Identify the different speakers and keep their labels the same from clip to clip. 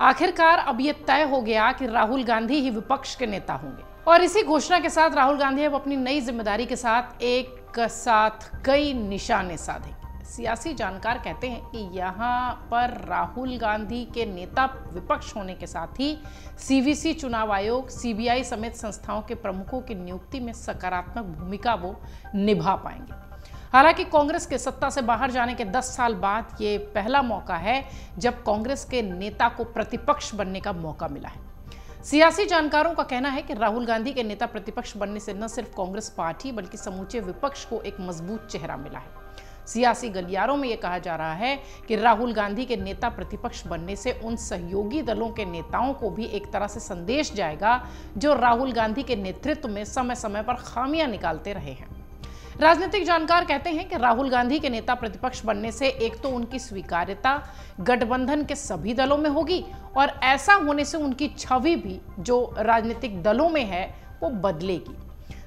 Speaker 1: आखिरकार अब यह तय हो गया कि राहुल गांधी ही विपक्ष के नेता होंगे। और इसी घोषणा के साथ राहुल गांधी अब अपनी नई ज़िम्मेदारी के साथ एक साथ कई निशाने साधेंगे। सियासी जानकार कहते हैं कि यहाँ पर राहुल गांधी के नेता विपक्ष होने के साथ ही सीवीसी चुनाव आयोग सीबीआई समेत संस्थाओं के प्रमुखों की नियुक्ति में सकारात्मक भूमिका वो निभा पाएँगे। हालाँकि कांग्रेस के सत्ता से बाहर जाने के 10 साल बाद ये पहला मौका है जब कांग्रेस के नेता को प्रतिपक्ष बनने का मौका मिला है। सियासी जानकारों का कहना है कि राहुल गांधी के नेता प्रतिपक्ष बनने से न सिर्फ़ कांग्रेस पार्टी, बल्कि समूचे विपक्ष को एक मज़बूत चेहरा मिला है। सियासी गलियारों में यह कहा जा रहा है कि राहुल गांधी के नेता प्रतिपक्ष बनने से उन सहयोगी दलों के नेताओं को भी एक तरह से संदेश जाएगा जो राहुल गांधी के नेतृत्व में समय समय पर खामियाँ निकालते रहे हैं। राजनीतिक जानकार कहते हैं कि राहुल गांधी के नेता प्रतिपक्ष बनने से एक तो उनकी स्वीकार्यता गठबंधन के सभी दलों में होगी और ऐसा होने से उनकी छवि भी जो राजनीतिक दलों में है, वो बदलेगी।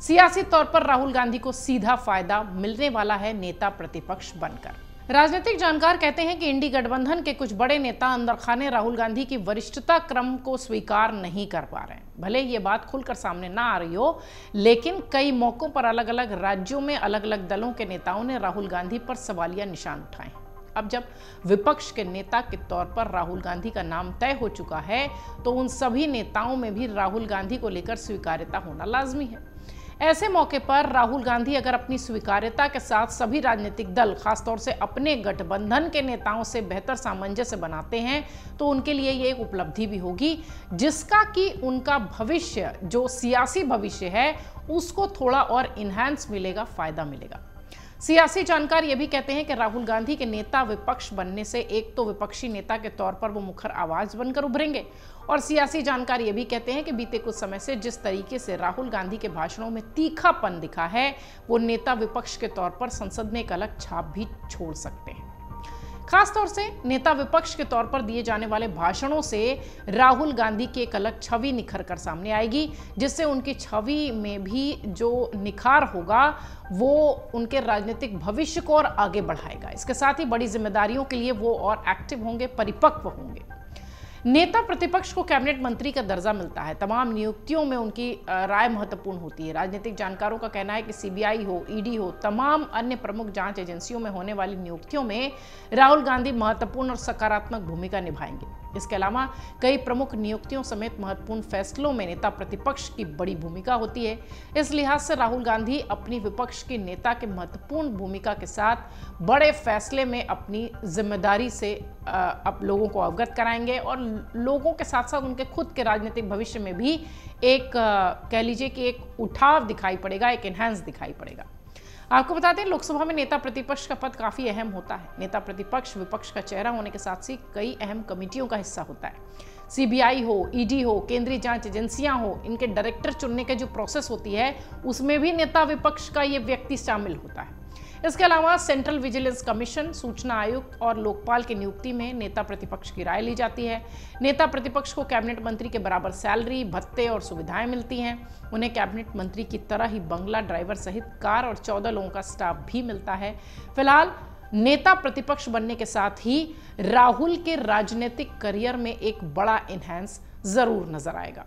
Speaker 1: सियासी तौर पर राहुल गांधी को सीधा फ़ायदा मिलने वाला है नेता प्रतिपक्ष बनकर। राजनीतिक जानकार कहते हैं कि इंडी गठबंधन के कुछ बड़े नेता अंदर खाने राहुल गांधी की वरिष्ठता क्रम को स्वीकार नहीं कर पा रहे हैं। भले ये बात खुलकर सामने ना आ रही हो, लेकिन कई मौकों पर अलग अलग राज्यों में अलग अलग दलों के नेताओं ने राहुल गांधी पर सवालिया निशान उठाए। अब जब विपक्ष के नेता के तौर पर राहुल गांधी का नाम तय हो चुका है तो उन सभी नेताओं में भी राहुल गांधी को लेकर स्वीकार्यता होना लाजमी है। ऐसे मौके पर राहुल गांधी अगर अपनी स्वीकार्यता के साथ सभी राजनीतिक दल, खासतौर से अपने गठबंधन के नेताओं से बेहतर सामंजस्य बनाते हैं तो उनके लिए ये एक उपलब्धि भी होगी, जिसका कि उनका भविष्य, जो सियासी भविष्य है, उसको थोड़ा और इन्हांस मिलेगा, फ़ायदा मिलेगा। सियासी जानकार ये भी कहते हैं कि राहुल गांधी के नेता विपक्ष बनने से एक तो विपक्षी नेता के तौर पर वो मुखर आवाज़ बनकर उभरेंगे। और सियासी जानकार ये भी कहते हैं कि बीते कुछ समय से जिस तरीके से राहुल गांधी के भाषणों में तीखापन दिखा है, वो नेता विपक्ष के तौर पर संसद में एक अलग छाप भी छोड़ सकते हैं। खासतौर से नेता विपक्ष के तौर पर दिए जाने वाले भाषणों से राहुल गांधी की एक अलग छवि निखर कर सामने आएगी, जिससे उनकी छवि में भी जो निखार होगा, वो उनके राजनीतिक भविष्य को और आगे बढ़ाएगा। इसके साथ ही बड़ी जिम्मेदारियों के लिए वो और एक्टिव होंगे, परिपक्व होंगे। नेता प्रतिपक्ष को कैबिनेट मंत्री का दर्जा मिलता है। तमाम नियुक्तियों में उनकी राय महत्वपूर्ण होती है। राजनीतिक जानकारों का कहना है कि सीबीआई हो, ईडी हो, तमाम अन्य प्रमुख जाँच एजेंसियों में होने वाली नियुक्तियों में राहुल गांधी महत्वपूर्ण और सकारात्मक भूमिका निभाएँगे। इसके अलावा कई प्रमुख नियुक्तियों समेत महत्वपूर्ण फैसलों में नेता प्रतिपक्ष की बड़ी भूमिका होती है। इस लिहाज से राहुल गांधी अपनी विपक्ष की नेता के महत्वपूर्ण भूमिका के साथ बड़े फैसले में अपनी ज़िम्मेदारी से अब लोगों को अवगत कराएँगे और लोगों के साथ साथ उनके खुद के राजनीतिक भविष्य में भी एक कह लीजिए कि एक उठाव दिखाई पड़ेगा, एक एनहेंस दिखाई पड़ेगा। आपको बता दें लोकसभा में नेता प्रतिपक्ष का पद काफ़ी अहम होता है। नेता प्रतिपक्ष, विपक्ष का चेहरा होने के साथ ही कई अहम कमेटियों का हिस्सा होता है। सीबीआई हो, ईडी हो, केंद्रीय जाँच एजेंसियाँ हो, इनके डायरेक्टर चुनने के जो प्रोसेस होती है, उसमें भी नेता विपक्ष का ये व्यक्ति शामिल होता है। इसके अलावा सेंट्रल विजिलेंस कमीशन, सूचना आयुक्त और लोकपाल की नियुक्ति में नेता प्रतिपक्ष की राय ली जाती है। नेता प्रतिपक्ष को कैबिनेट मंत्री के बराबर सैलरी, भत्ते और सुविधाएँ मिलती हैं। उन्हें कैबिनेट मंत्री की तरह ही बंगला ड्राइवर सहित कार और चौदह लोगों का स्टाफ भी मिलता है। फ़िलहाल, नेता प्रतिपक्ष बनने के साथ ही राहुल के राजनीतिक करियर में एक बड़ा इन्हेंस ज़रूर नज़र आएगा।